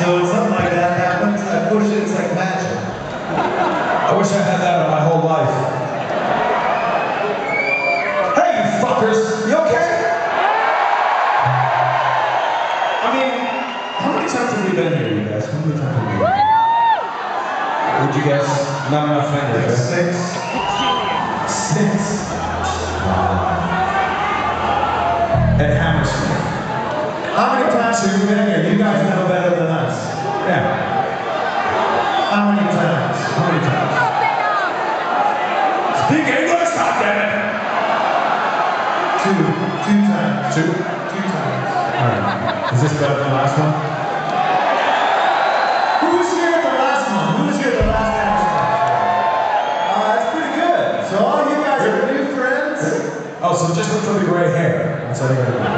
So when something like that happens, unfortunately, it's like magic. I wish I had that in my whole life. Hey, you fuckers! You okay? I mean, how many times have we been here, you guys? How many times have we been here? Would you guess? Not enough fingers. Like six? How many times have you been here? You guys know better than us. Yeah. How many times? How many times? Speak English, goddammit! Two. Two times. Two? Two times. Alright. Is this better than the last one? Who was here at the last one? Who was here at the last episode? Uh, that's pretty good. So all you guys are new friends? Oh, so just look for the gray hair. That's all you gotta do.